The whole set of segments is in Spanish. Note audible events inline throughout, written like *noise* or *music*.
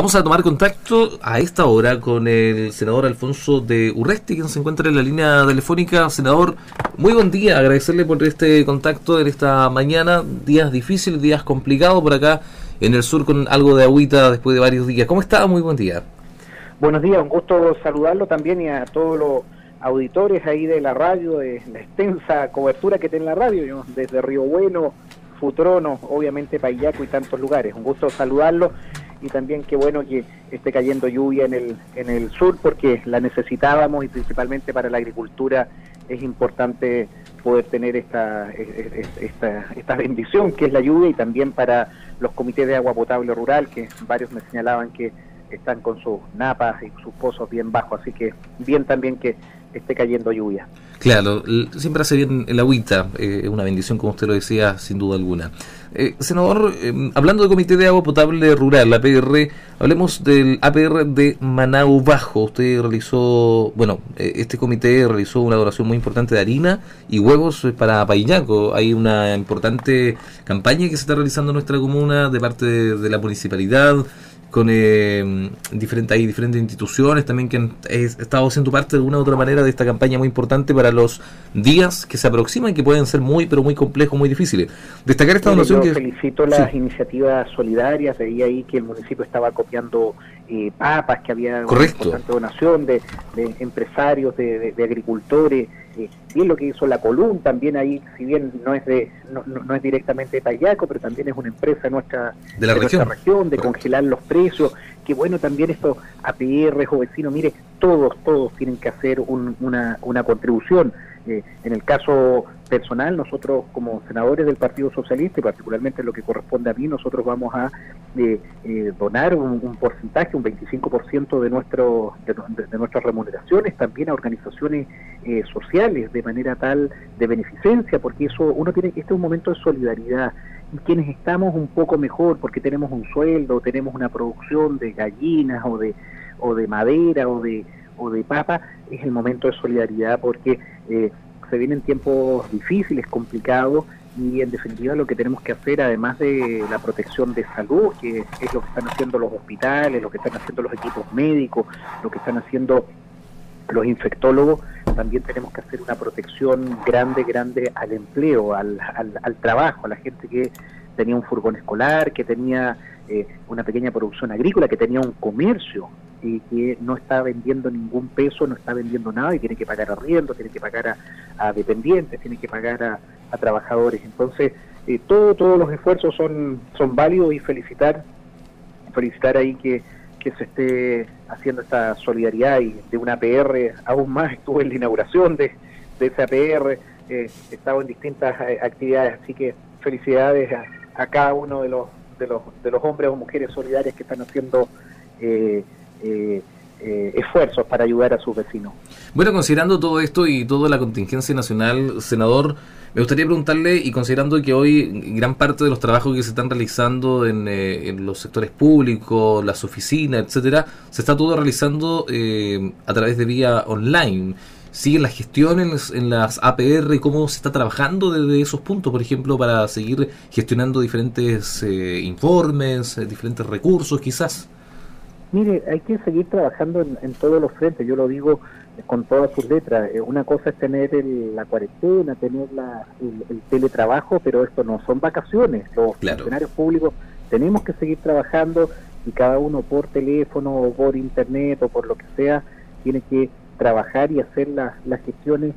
Vamos a tomar contacto a esta hora con el senador Alfonso de Urresti, quien se encuentra en la línea telefónica. Senador, muy buen día, agradecerle por este contacto en esta mañana. Días difíciles, días complicados por acá en el sur con algo de agüita después de varios días. ¿Cómo está? Muy buen día. Buenos días, un gusto saludarlo también y a todos los auditores ahí de la radio, de la extensa cobertura que tiene la radio, desde Río Bueno, Futrono, obviamente Payaco y tantos lugares. Un gusto saludarlo y también qué bueno que esté cayendo lluvia en el, en el sur porque la necesitábamos y principalmente para la agricultura es importante poder tener esta, esta, esta bendición que es la lluvia y también para los comités de agua potable rural que varios me señalaban que están con sus napas y sus pozos bien bajos, así que bien también que esté cayendo lluvia. Claro, siempre hace bien el agüita, eh, una bendición como usted lo decía, sin duda alguna. Eh, senador, eh, hablando del Comité de Agua Potable Rural, APR, hablemos del APR de Manau Bajo. Usted realizó, bueno, eh, este comité realizó una donación muy importante de harina y huevos para Payaco. Hay una importante campaña que se está realizando en nuestra comuna de parte de la municipalidad con eh, diferentes, hay diferentes instituciones también que han estado haciendo parte de una u otra manera de esta campaña muy importante para los días que se aproximan y que pueden ser muy, pero muy complejos, muy difíciles. Destacar esta donación que... felicito las iniciativas solidarias, veía ahí que el municipio estaba copiando eh, papas, que había Correcto. una donación de, empresarios, de, agricultores, eh, bien lo que hizo la Colum, también ahí, si bien no es de no, no, es directamente de Payaco, pero también es una empresa nuestra, de la región. Nuestra región de congelar los precios, que bueno también esto APR o vecinos, mire, todos, todos tienen que hacer una, una contribución. Eh, en el caso personal, nosotros como senadores del Partido Socialista, y particularmente en lo que corresponde a mí, nosotros vamos a eh, eh, donar un, porcentaje, un 25% de, nuestro, de, nuestras remuneraciones, también a organizaciones sociales, de manera tal de beneficencia, porque eso uno tiene, este es un momento de solidaridad. Y quienes estamos un poco mejor, porque tenemos un sueldo, tenemos una producción de gallinas o de, o de madera o de o de papa, es el momento de solidaridad porque eh, se vienen tiempos difíciles, complicados y en definitiva lo que tenemos que hacer, además de la protección de salud, que es lo que están haciendo los hospitales, lo que están haciendo los equipos médicos, lo que están haciendo los infectólogos, también tenemos que hacer una protección grande, grande al empleo, al, al, trabajo, a la gente que tenía un furgón escolar, que tenía eh, una pequeña producción agrícola, que tenía un comercio y que no está vendiendo ningún peso, no está vendiendo nada y tiene que pagar arriendo, tiene que pagar a, dependientes, tiene que pagar a, trabajadores. Entonces, eh, todo, todos los esfuerzos son, son válidos y felicitar, felicitar ahí que, que se esté haciendo esta solidaridad y de una APR aún más. Estuve en la inauguración de, de esa APR, eh, he estado en distintas eh, actividades, así que felicidades a, cada uno de los, de los, de los hombres o mujeres solidarias que están haciendo eh, eh, eh, esfuerzos para ayudar a sus vecinos. Bueno, considerando todo esto y toda la contingencia nacional, senador, me gustaría preguntarle, y considerando que hoy gran parte de los trabajos que se están realizando en, eh, los sectores públicos, las oficinas, etcétera, se está todo realizando eh, a través de vía online. ¿Siguen las gestiones en las APR? ¿Cómo se está trabajando desde esos puntos, por ejemplo, para seguir gestionando diferentes informes, diferentes recursos, quizás? Mire, hay que seguir trabajando en, todos los frentes, yo lo digo con todas sus letras. Eh, una cosa es tener la cuarentena, tener el, teletrabajo, pero esto no son vacaciones. Los funcionarios públicos tenemos que seguir trabajando y cada uno por teléfono o por internet o por lo que sea tiene que trabajar y hacer las gestiones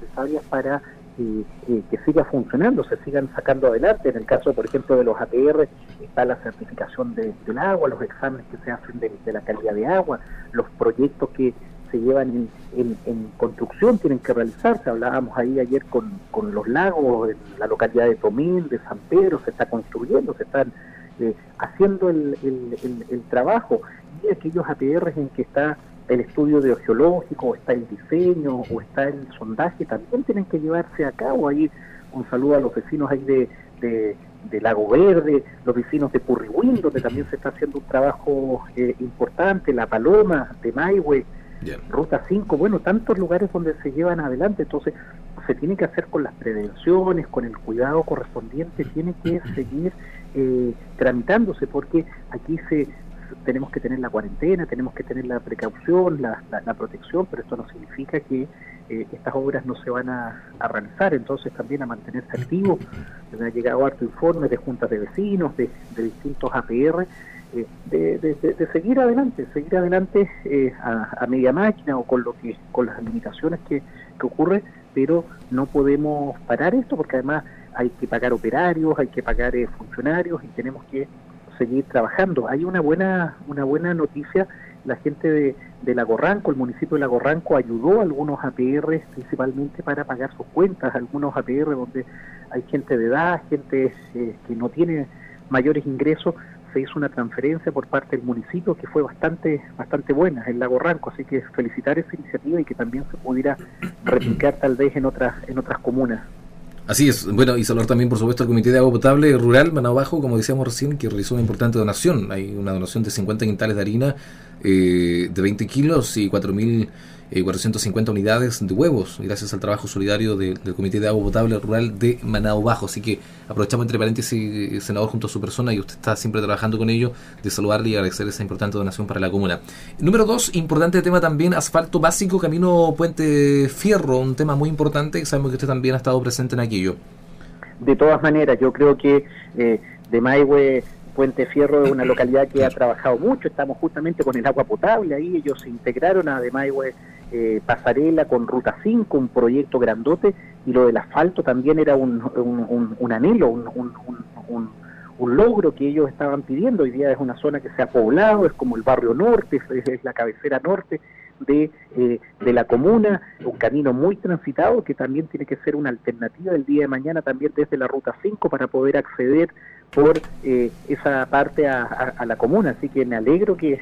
necesarias para que siga funcionando, se sigan sacando adelante. En el caso, por ejemplo, de los APR, está la certificación del agua, los exámenes que se hacen de, la calidad de agua, los proyectos que se llevan en, construcción tienen que realizarse. Hablábamos ahí ayer con, los lagos, en la localidad de Tomín, de San Pedro, se está construyendo, se están eh, haciendo el, el, trabajo. Y aquellos APR en que está el estudio de geológico, o está el diseño, o está el sondaje, también tienen que llevarse a cabo. Ahí un saludo a los vecinos ahí de, de, Lago Verde, los vecinos de Purrihuín, donde también se está haciendo un trabajo eh, importante, La Paloma, de Maihue, Ruta 5, bueno, tantos lugares donde se llevan adelante, entonces se tiene que hacer con las prevenciones, con el cuidado correspondiente, tiene que *clears throat* seguir eh, tramitándose, porque aquí se tenemos que tener la cuarentena, tenemos que tener la precaución, la, protección, pero esto no significa que eh, estas obras no se van a, realizar, entonces también a mantenerse activos. Me ha llegado harto informes de juntas de vecinos, de, distintos APR, eh, de, seguir adelante, seguir adelante eh, a, media máquina o con lo que con las limitaciones que, que ocurre, pero no podemos parar esto porque además hay que pagar operarios, hay que pagar funcionarios y tenemos que seguir trabajando. Hay una buena, una buena noticia, la gente de, de Lagorranco, el municipio de Lagorranco ayudó a algunos APR principalmente para pagar sus cuentas, algunos APR donde hay gente de edad, gente eh, que no tiene mayores ingresos, se hizo una transferencia por parte del municipio que fue bastante bastante buena en Lago Ranco, así que felicitar esa iniciativa y que también se pudiera replicar tal vez en otras en otras comunas. Así es, bueno, y saludar también, por supuesto, al Comité de Agua Potable Rural Manao Bajo, como decíamos recién, que realizó una importante donación. Hay una donación de 50 quintales de harina eh, de 20 kilos y 4.000 450 eh, unidades de huevos, gracias al trabajo solidario del Comité de Agua Potable Rural de Manao Bajo. Así que aprovechamos entre paréntesis, senador, junto a su persona, y usted está siempre trabajando con ello, de saludarle y agradecer esa importante donación para la comuna. Número dos, importante tema también, asfalto básico, camino Puente Fierro, un tema muy importante, sabemos que usted también ha estado presente en aquello. De todas maneras, yo creo que eh, de Maihue Puente Fierro es una localidad que ha trabajado mucho, estamos justamente con el agua potable ahí, ellos se integraron a de Maihue eh, pasarela con Ruta 5, un proyecto grandote, y lo del asfalto también era un, un, anhelo, un, logro que ellos estaban pidiendo. Hoy día es una zona que se ha poblado, es como el barrio norte, es, la cabecera norte de, eh, de la comuna, un camino muy transitado que también tiene que ser una alternativa el día de mañana también desde la Ruta 5 para poder acceder por eh, esa parte a, la comuna. Así que me alegro que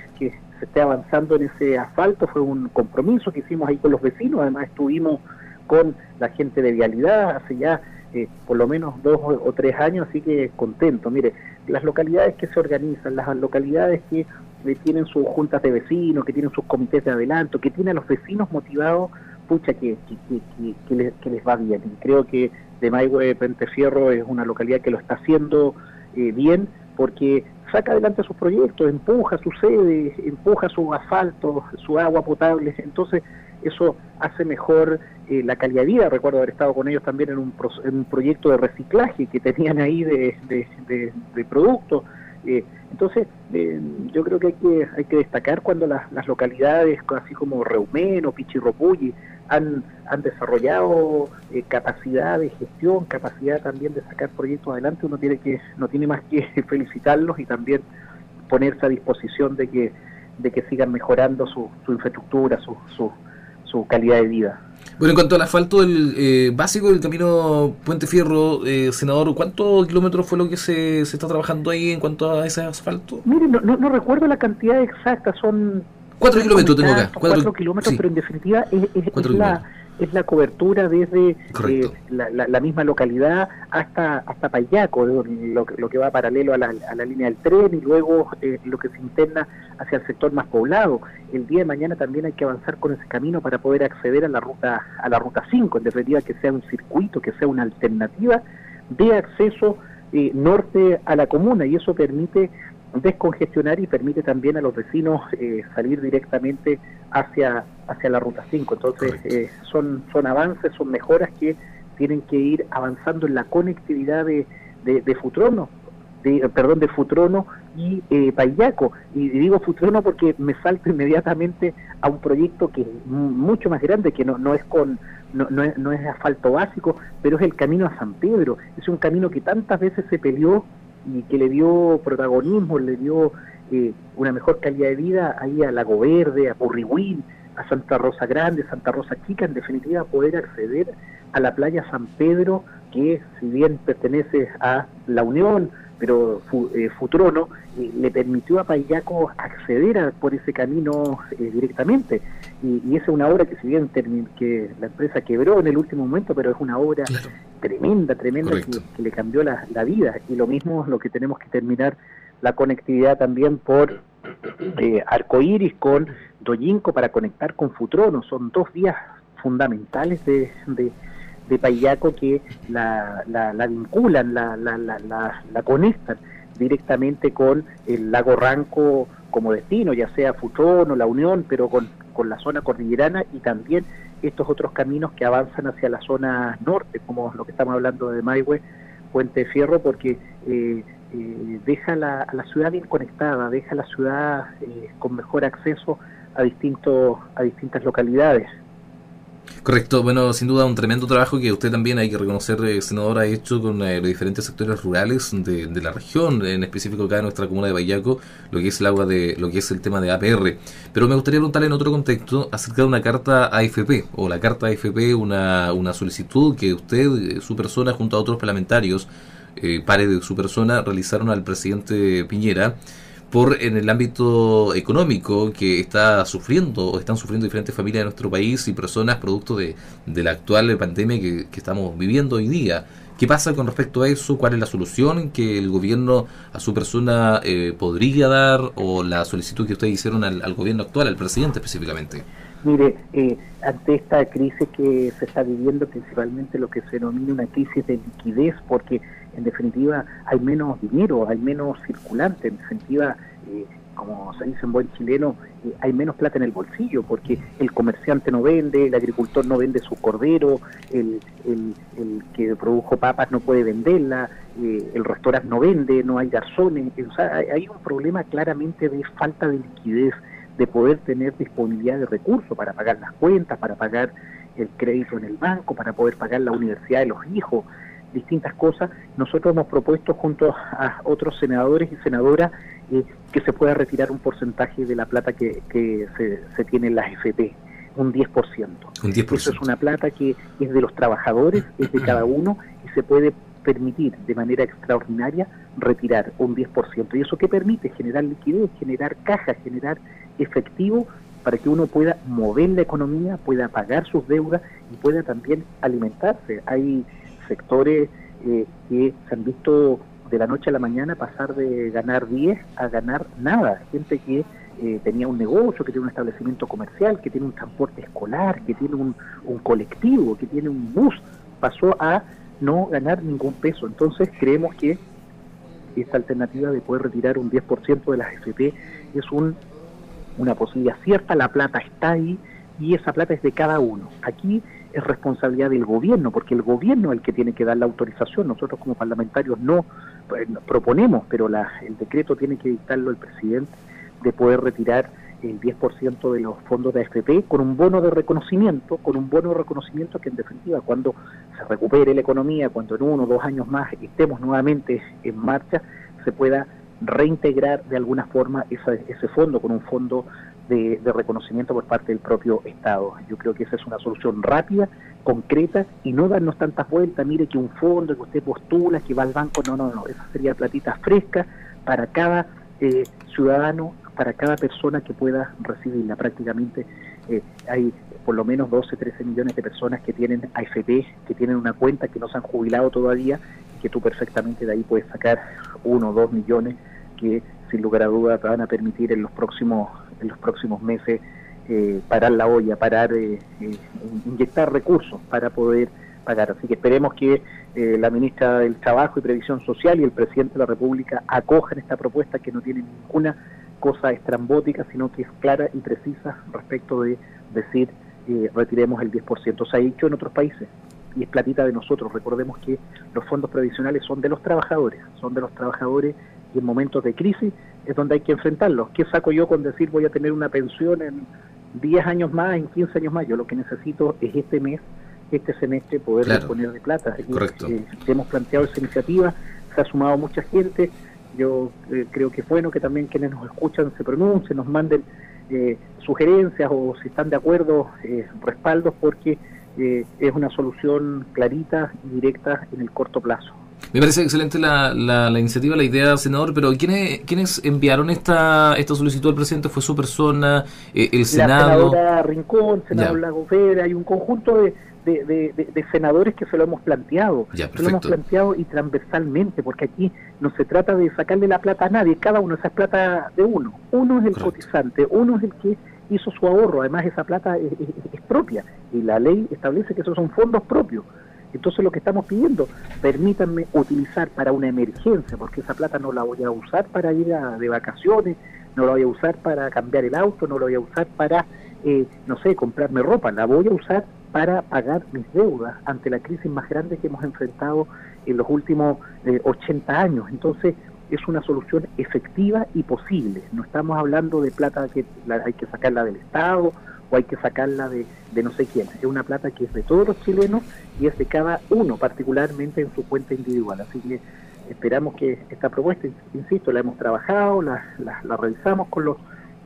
se esté avanzando en ese asfalto, fue un compromiso que hicimos ahí con los vecinos, además estuvimos con la gente de vialidad hace ya eh, por lo menos dos o tres años, así que contento. Mire, las localidades que se organizan, las localidades que tienen sus juntas de vecinos, que tienen sus comités de adelanto, que tienen a los vecinos motivados, pucha, que, que, les, que les va bien. Y creo que de Maigüe Pentefierro es una localidad que lo está haciendo eh, bien porque saca adelante sus proyectos, empuja su sede, empuja su asfalto, su agua potable, entonces eso hace mejor eh, la calidad de vida. Recuerdo haber estado con ellos también en un, proyecto de reciclaje que tenían ahí de, de, productos. Eh, entonces, eh, yo creo que hay que, hay que destacar cuando las, localidades, así como Reumén o Pichirropulli, han, han desarrollado eh, capacidad de gestión, capacidad también de sacar proyectos adelante, uno tiene que no tiene más que *laughs* felicitarlos y también ponerse a disposición de que de que sigan mejorando su, su infraestructura, su, su, su calidad de vida. Bueno, en cuanto al asfalto del, eh, básico del camino Puente Fierro, eh, senador, ¿cuántos kilómetros fue lo que se, se está trabajando ahí en cuanto a ese asfalto? Mire, no, no, recuerdo la cantidad exacta, son Cuatro kilómetros tengo acá. Cuatro, kilómetros, pero en definitiva es, la, es la cobertura desde eh, la, misma localidad hasta hasta Payaco, lo, lo que va paralelo a la, a la línea del tren y luego eh, lo que se interna hacia el sector más poblado. El día de mañana también hay que avanzar con ese camino para poder acceder a la ruta a la ruta 5, en definitiva que sea un circuito, que sea una alternativa de acceso eh, norte a la comuna y eso permite descongestionar y permite también a los vecinos eh, salir directamente hacia, hacia la Ruta 5. Entonces, eh, son, son avances, son mejoras que tienen que ir avanzando en la conectividad de, de, Futrono, de, perdón, de Futrono y eh, Payaco. Y digo Futrono porque me salto *laughs* inmediatamente a un proyecto que es mucho más grande, que no, no es con no, no, es, no es asfalto básico, pero es el camino a San Pedro. Es un camino que tantas veces se peleó y que le dio protagonismo, le dio eh, una mejor calidad de vida ahí a Lago Verde, a Purrihuín, a Santa Rosa Grande, Santa Rosa Chica, en definitiva poder acceder a la playa San Pedro, que si bien pertenece a la Unión, pero eh, Futrono eh, le permitió a Payaco acceder a, por ese camino eh, directamente. Y, esa es una obra que si bien que la empresa quebró en el último momento, pero es una obra tremenda, tremenda que, le cambió la, la, vida. Y lo mismo lo que tenemos que terminar la conectividad también por eh, Arcoiris con Doyinco para conectar con Futrono. Son dos vías fundamentales de de Payaco que la, la, vinculan, la, la, la, conectan directamente con el lago Ranco como destino, ya sea Futrón o La Unión, pero con, con la zona cordillerana y también estos otros caminos que avanzan hacia la zona norte, como lo que estamos hablando de Maihue, Puente Fierro, porque eh, eh, deja la, a la ciudad bien conectada, deja la ciudad eh, con mejor acceso a, distintos, a distintas localidades. Correcto, bueno, sin duda un tremendo trabajo que usted también hay que reconocer, eh, senador, ha hecho con eh, los diferentes sectores rurales de, de, la región, en específico acá en nuestra comuna de Bayaco, lo que es el agua de, lo que es el tema de APR. Pero me gustaría preguntarle en otro contexto acerca de una carta AFP, o la carta AFP, una, una solicitud que usted, eh, su persona, junto a otros parlamentarios, eh, pares de su persona, realizaron al presidente Piñera por en el ámbito económico que está sufriendo o están sufriendo diferentes familias de nuestro país y personas producto de, de la actual pandemia que, que, estamos viviendo hoy día. ¿Qué pasa con respecto a eso? ¿Cuál es la solución que el gobierno a su persona eh, podría dar o la solicitud que ustedes hicieron al, al gobierno actual, al presidente específicamente? Mire, eh, ante esta crisis que se está viviendo, principalmente lo que se denomina una crisis de liquidez, porque en definitiva hay menos dinero, hay menos circulante, en definitiva, eh, como se dice en buen chileno, eh, hay menos plata en el bolsillo, porque el comerciante no vende, el agricultor no vende su cordero, el, el, el que produjo papas no puede venderla, eh, el restaurante no vende, no hay garzones, o sea, hay un problema claramente de falta de liquidez de poder tener disponibilidad de recursos para pagar las cuentas, para pagar el crédito en el banco, para poder pagar la universidad de los hijos, distintas cosas. Nosotros hemos propuesto junto a otros senadores y senadoras eh, que se pueda retirar un porcentaje de la plata que, que se, se, tiene en las FP, un 10%. Un 10%. Eso es una plata que es de los trabajadores, es de cada uno y se puede permitir de manera extraordinaria retirar un 10%. ¿Y eso qué permite? Generar liquidez, generar caja, generar efectivo para que uno pueda mover la economía, pueda pagar sus deudas y pueda también alimentarse. Hay sectores eh, que se han visto de la noche a la mañana pasar de ganar 10 a ganar nada. Gente que eh, tenía un negocio, que tiene un establecimiento comercial, que tiene un transporte escolar, que tiene un, un colectivo, que tiene un bus, pasó a no ganar ningún peso. Entonces creemos que esta alternativa de poder retirar un 10% de las FP es un una posibilidad cierta, la plata está ahí y esa plata es de cada uno. Aquí es responsabilidad del gobierno, porque el gobierno es el que tiene que dar la autorización. Nosotros como parlamentarios no pues, proponemos, pero la, el decreto tiene que dictarlo el presidente de poder retirar el 10% de los fondos de AFP con un bono de reconocimiento, con un bono de reconocimiento que en definitiva cuando se recupere la economía, cuando en uno o dos años más estemos nuevamente en marcha, se pueda reintegrar de alguna forma esa, ese fondo con un fondo de, de, reconocimiento por parte del propio Estado. Yo creo que esa es una solución rápida, concreta y no darnos tantas vueltas, mire que un fondo que usted postula, que va al banco, no, no, no, esa sería platita fresca para cada eh, ciudadano, para cada persona que pueda recibirla. Prácticamente eh, hay por lo menos 12, 13 millones de personas que tienen AFP, que tienen una cuenta, que no se han jubilado todavía, que tú perfectamente de ahí puedes sacar uno o dos millones que sin lugar a dudas van a permitir en los próximos en los próximos meses eh, parar la olla, parar eh, eh, inyectar recursos para poder pagar. Así que esperemos que eh, la ministra del Trabajo y Previsión Social y el presidente de la República acojan esta propuesta que no tiene ninguna cosa estrambótica, sino que es clara y precisa respecto de decir retiremos el 10%. Se ha dicho en otros países y es platita de nosotros. Recordemos que los fondos previsionales son de los trabajadores, son de los trabajadores y en momentos de crisis es donde hay que enfrentarlos. ¿Qué saco yo con decir voy a tener una pensión en 10 años más, en 15 años más? Yo lo que necesito es este mes, este semestre, poder claro. disponer de plata. Correcto. Eh, hemos planteado esa iniciativa, se ha sumado mucha gente. Yo eh, creo que es bueno que también quienes nos escuchan se pronuncien, nos manden eh, sugerencias o si están de acuerdo, eh, respaldos, porque eh, es una solución clarita y directa en el corto plazo. Me parece excelente la, la, la, iniciativa, la idea, senador, pero ¿quiénes, ¿quiénes enviaron esta, esta solicitud al presidente? ¿Fue su persona, eh, el Senado? La senadora Rincón, senador Lagofera, hay un conjunto de, de, de, de, senadores que se lo hemos planteado. Ya, se lo hemos planteado y transversalmente, porque aquí no se trata de sacarle la plata a nadie, cada uno, esa es plata de uno. Uno es el Correcto. cotizante, uno es el que hizo su ahorro, además esa plata es, propia y la ley establece que esos son fondos propios. Entonces lo que estamos pidiendo, permítanme utilizar para una emergencia, porque esa plata no la voy a usar para ir a, de vacaciones, no la voy a usar para cambiar el auto, no la voy a usar para, eh, no sé, comprarme ropa, la voy a usar para pagar mis deudas ante la crisis más grande que hemos enfrentado en los últimos 80 años. Entonces, es una solución efectiva y posible. No estamos hablando de plata que hay que sacarla del Estado o hay que sacarla de, no sé quién. Es una plata que es de todos los chilenos y es de cada uno, particularmente en su cuenta individual. Así que esperamos que esta propuesta, insisto, la hemos trabajado, la, la revisamos con los,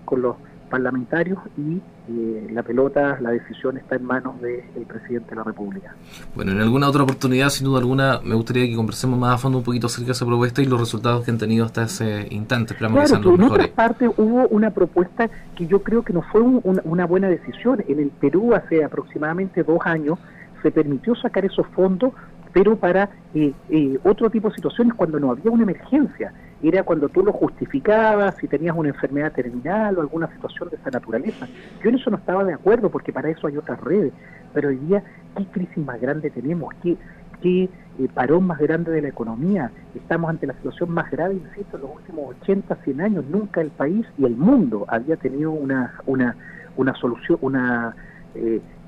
con los parlamentarios y eh, la pelota, la decisión está en manos del presidente de la República. Bueno, en alguna otra oportunidad, sin duda alguna, me gustaría que conversemos más a fondo un poquito acerca de esa propuesta y los resultados que han tenido hasta ese instante. Esperamos que sean los en otra parte hubo una propuesta que yo creo que no fue una buena decisión. En el Perú hace aproximadamente dos años se permitió sacar esos fondos pero para eh, eh, otro tipo de situaciones cuando no había una emergencia. Era cuando tú lo justificabas, si tenías una enfermedad terminal o alguna situación de esa naturaleza. Yo en eso no estaba de acuerdo porque para eso hay otras redes. Pero hoy día, ¿qué crisis más grande tenemos? ¿Qué, qué eh, parón más grande de la economía? Estamos ante la situación más grave, insisto, en los últimos 80, 100 años. Nunca el país y el mundo había tenido una, una, una solución, una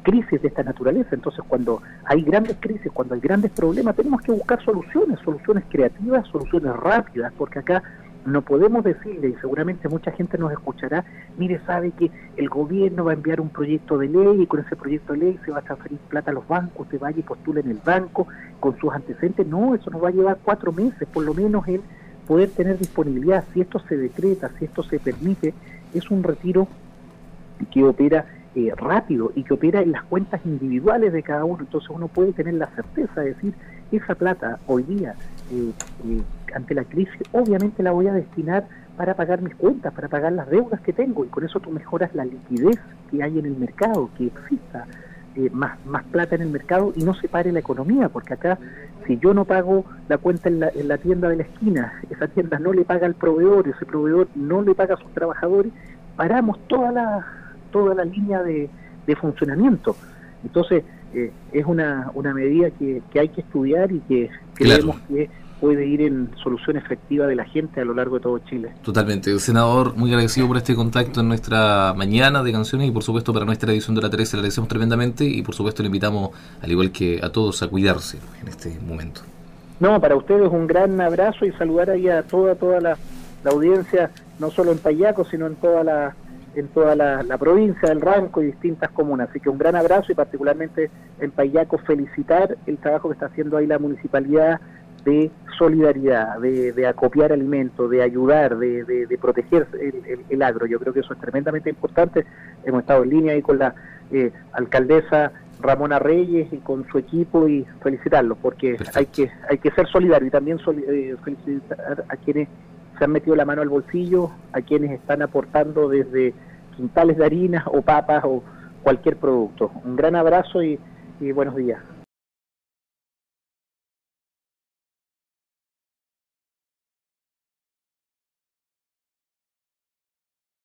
crisis de esta naturaleza. Entonces, cuando hay grandes crisis, cuando hay grandes problemas, tenemos que buscar soluciones, soluciones creativas, soluciones rápidas, porque acá no podemos decirle, y seguramente mucha gente nos escuchará, mire, sabe que el gobierno va a enviar un proyecto de ley y con ese proyecto de ley se va a transferir plata a los bancos, usted vaya y postula en el banco con sus antecedentes. No, eso nos va a llevar cuatro meses, por lo menos el poder tener disponibilidad. Si esto se decreta, si esto se permite, es un retiro que opera eh, rápido y que opera en las cuentas individuales de cada uno. Entonces uno puede tener la certeza de decir, esa plata hoy día, eh, eh, ante la crisis, obviamente la voy a destinar para pagar mis cuentas, para pagar las deudas que tengo y con eso tú mejoras la liquidez que hay en el mercado, que exista más, más plata en el mercado y no se pare la economía, porque acá si yo no pago la cuenta en la, en la tienda de la esquina, *laughs* esa tienda no le paga al proveedor, ese proveedor no le paga a sus trabajadores, paramos toda la toda la línea de, funcionamiento. Entonces, eh, es una, una medida que, hay que estudiar y que creemos que puede ir en solución efectiva de la gente a lo largo de todo Chile. Totalmente. Senador, muy agradecido por este contacto en nuestra mañana de canciones y por supuesto para nuestra edición de la 13 le agradecemos tremendamente y por supuesto le invitamos, al igual que a todos, a cuidarse en este momento. No, para ustedes un gran abrazo y saludar ahí a toda, toda la, la audiencia, no solo en Payaco, sino en toda la en toda la, provincia del Ranco y distintas comunas. Así que un gran abrazo y particularmente en Payaco felicitar el trabajo que está haciendo ahí la municipalidad de solidaridad, de, acopiar alimentos, de ayudar, de, proteger el, agro. Yo creo que eso es tremendamente importante. Hemos estado en línea ahí con la eh, alcaldesa Ramona Reyes y con su equipo y felicitarlos porque hay que hay que ser solidario y también eh, felicitar a quienes se han metido la mano al bolsillo a quienes están aportando desde quintales de harina o papas o cualquier producto. Un gran abrazo y, y buenos días.